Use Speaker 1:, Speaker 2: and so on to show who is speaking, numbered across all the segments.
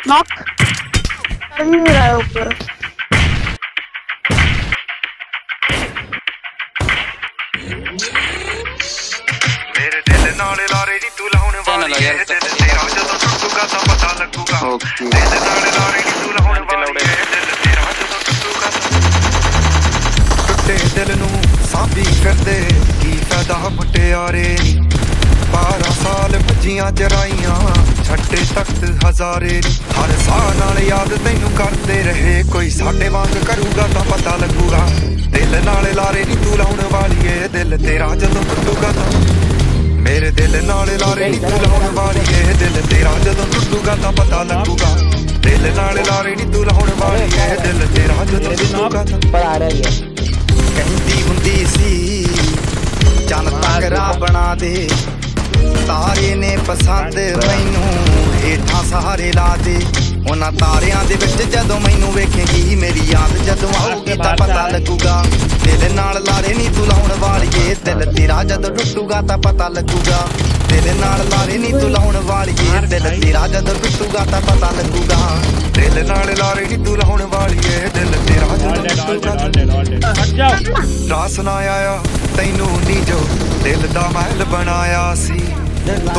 Speaker 1: Knock कर ही नहीं रहा है ऊपर
Speaker 2: ਮੇਰੇ ਦਿਲ ਨਾਲ ਲਾਰੇ ਨੀ ਤੂੰ ਲਾਉਣ ਵਾਲੀ ਏ ਦਿਲ ਤੇਰਾ ਜਦੋਂ ਟੁੱਟੂਗਾ ਤਾਂ ਪਤਾ ਲੱਗੂਗਾ
Speaker 3: Okay.
Speaker 2: ਦਿਲ ਨਾਲ ਲਾਰੇ ਨੀ ਤੂੰ ਲਾਉਣ ਵਾਲੀ ਏ ਦਿਲ ਤੇਰਾ ਜਦੋਂ ਟੁੱਟੂਗਾ ਤਾਂ ਟੁੱਟੇ ਦਿਲ ਨੂੰ ਸਾਂਭੀ ਫਿਰਦੇ ਕੀ ਫਾਇਦਾ ਮੁਟਿਆਰੇ ਨੀ 12 ਅੱਖੀਆਂ ਚ ਰਾਈਆਂ ਛੱਡੇ ਤਖਤ ਹਜ਼ਾਰੇ ਹਰ ਸਾਹ ਨਾਲ ਯਾਦ ਤੈਨੂੰ ਕਰਦੇ ਰਹੇ ਕੋਈ ਸਾਡੇ ਵਾਂਗ ਕਰੂਗਾ ਤਾਂ ਪਤਾ ਲੱਗੂਗਾ ਦਿਲ ਨਾਲ ਲਾਰੇ ਨਹੀਂ ਤੂੰ ਲਾਉਣ ਵਾਲੀਏ ਦਿਲ ਤੇਰਾ ਜਦੋਂ ਟੁੱਟੂਗਾ ਤਾਂ ਮੇਰੇ ਦਿਲ ਨਾਲ ਲਾਰੇ ਨਹੀਂ ਤੂੰ ਲਾਉਣ ਵਾਲੀਏ ਦਿਲ ਤੇਰਾ ਜਦੋਂ ਟੁੱਟੂਗਾ ਤਾਂ ਪਤਾ ਲੱਗੂਗਾ ਦਿਲ ਨਾਲ ਲਾਰੇ ਨਹੀਂ ਤੂੰ ਲਾਉਣ ਵਾਲੀਏ ਦਿਲ ਤੇਰਾ ਜਦੋਂ ਟੁੱਟੂਗਾ ਤਾਂ
Speaker 4: ਪੜਾ ਰਹੀ ਹੈ
Speaker 2: ਕਹਿੰਦੀ ਹੁੰਦੀ ਸੀ ਜਨਤਾ ਕਰਾ ਬਣਾ ਦੇ ਨੇ ਪਸੰਦ ਮੈਨੂੰ ਏਠਾਂ ਸਹਾਰੇ ਲਾ ਦੇ। ਉਹਨਾਂ ਤਾਰਿਆਂ ਦੇ ਵਿੱਚ ਜਦੋਂ ਮੈਨੂੰ ਵੇਖੇਗੀ ਮੇਰੀ ਯਾਦ ਜਦੋਂ ਆਉਗੀ ਤਾਂ ਪਤਾ ਲੱਗੂਗਾ। ਦਿਲ ਨਾਲ ਲਾਰੇ ਨਹੀਂ ਤੂੰ ਲਾਉਣ ਵਾਲੀਏ। ਦਿਲ ਤੇਰਾ ਜਦੋਂ ਟੁੱਟੂਗਾ ਤਾਂ ਪਤਾ ਲੱਗੂਗਾ। ਤੇਰੇ ਨਾਲ ਲਾਰੇ ਨਹੀਂ ਤੂੰ ਲਾਉਣ ਵਾਲੀਏ। ਦਿਲ ਤੇਰਾ ਜਦੋਂ ਟੁੱਟੂਗਾ ਤਾਂ ਪਤਾ ਲੱਗੂਗਾ। ਦਿਲ ਨਾਲ ਲਾਰੇ ਨਹੀਂ ਤੂੰ ਲਾਉਣ ਵਾਲੀਏ। ਦਿਲ ਤੇਰਾ ਜਦੋਂ ਟੁੱਟੂਗਾ ਰਾਸ ਨਾ ਆਇਆ ਤੈਨੂੰ ਨਹੀਂ ਜੋ ਦਿਲ ਦਾ ਮਹਿਲ ਬਣਾਇਆ ਸੀ।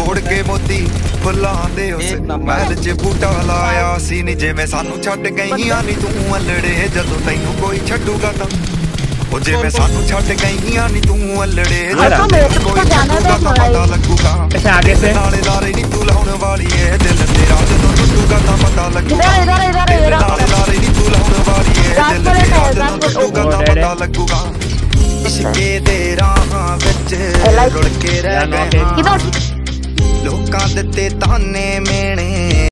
Speaker 2: ਤੋੜ ਕੇ ਮੋਤੀ ਫੁੱਲਾਂ ਦੇ ਉਸ ਮਹਿਲ 'ਚ ਬੂਟਾ ਲਾਇਆ ਸੀ ਨੀ ਜਿਵੇਂ ਸਾਨੂੰ ਛੱਡ ਗਈਆਂ ਨੀ ਤੂੰ ਅਲੜੇ ਜਦੋਂ ਤੈਨੂੰ ਕੋਈ ਛੱਡੂਗਾ ਤਾਂ ਉਹ ਜਿਵੇਂ ਸਾਨੂੰ ਛੱਡ ਗਈਆਂ ਨੀ ਤੂੰ ਅਲੜੇ ਜਦੋਂ ਤੈਨੂੰ ਕੋਈ ਛੱਡੂਗਾ ਤਾਂ ਪਤਾ ਲੱਗੂਗਾ
Speaker 4: ਅੱਛਾ ਅੱਗੇ ਸੇ
Speaker 2: ਨਾਲੇ ਲਾਰੇ ਨੀ ਤੂੰ ਲਾਉਣ ਵਾਲੀ ਏ ਦਿਲ ਤੇਰਾ ਜਦੋਂ ਟੁੱਟੂਗਾ ਤਾਂ ਪਤਾ ਲੱਗੂਗਾ
Speaker 1: ਇਧਰ
Speaker 2: ਇਧਰ
Speaker 1: ਇਧਰ
Speaker 2: ਨਾਲੇ ਲਾਰੇ ਨੀ ਤੂੰ ਲਾਉਣ ਵਾਲੀ ਏ ਦਿਲ ਤੇਰਾ ਜਦੋਂ ਟੁੱਟੂਗਾ ਤਾਂ ਪਤਾ ਲੱਗੂਗਾ ਇਸ਼ਕੇ ਦੇ ਰਾਹਾਂ ਵਿੱਚ ਰੁੜ ਕੇ ਰਹਿ ਗਏ
Speaker 1: ਕਿਦੋਂ
Speaker 2: ਲੋਕਾਂ ਦਿੱਤੇ ਤਾਨੇ ਮੇਣੇ।